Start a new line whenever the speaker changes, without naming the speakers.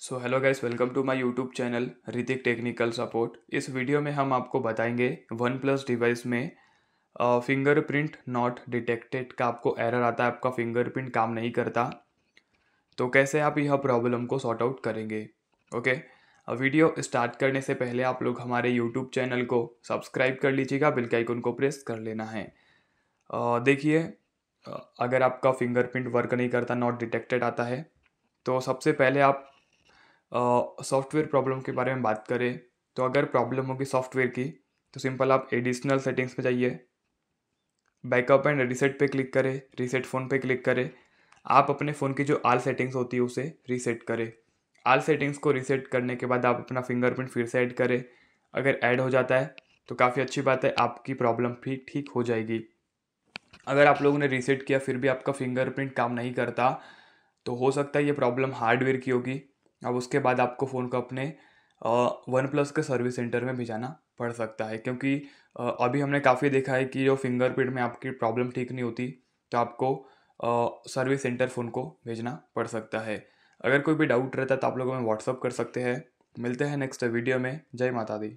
So hello guys welcome to my YouTube channel Ritik technical support इस video में हम आपको बताएँगे वन प्लस डिवाइस में फिंगरप्रिंट नॉट डिटेक्टेड का आपको एरर आता है, आपका फिंगरप्रिंट काम नहीं करता। तो कैसे आप यह प्रॉब्लम को सॉर्ट आउट करेंगे? Okay okay? वीडियो स्टार्ट करने से पहले आप लोग हमारे यूट्यूब चैनल को सब्सक्राइब कर लीजिएगा बिल के आइकन को प्रेस कर लेना है। देखिए अगर आपका फिंगरप्रिंट वर्क नहीं करता नॉट डिटेक्टेड आता है तो सबसे पहले आप सॉफ्टवेयर प्रॉब्लम के बारे में बात करें तो अगर प्रॉब्लम होगी सॉफ्टवेयर की तो सिंपल आप एडिशनल सेटिंग्स पे जाइए। बैकअप एंड रिसेट पे क्लिक करें रीसेट फ़ोन पे क्लिक करें। आप अपने फ़ोन की जो आल सेटिंग्स होती है, उसे रीसेट करें। आल सेटिंग्स को रीसेट करने के बाद आप अपना फिंगरप्रिंट फिर से ऐड करें। अगर ऐड हो जाता है तो काफ़ी अच्छी बात है, आपकी प्रॉब्लम भी ठीक हो जाएगी। अगर आप लोगों ने रीसेट किया, फिर भी आपका फिंगरप्रिंट काम नहीं करता तो हो सकता है ये प्रॉब्लम हार्डवेयर की होगी। अब उसके बाद आपको फ़ोन को अपने वन प्लस के सर्विस सेंटर में भिजाना पड़ सकता है, क्योंकि अभी हमने काफ़ी देखा है कि जो फिंगरप्रिंट में आपकी प्रॉब्लम ठीक नहीं होती तो आपको सर्विस सेंटर फ़ोन को भेजना पड़ सकता है। अगर कोई भी डाउट रहता है तो आप लोगों में व्हाट्सअप कर सकते हैं। मिलते हैं नेक्स्ट वीडियो में। जय माता दी।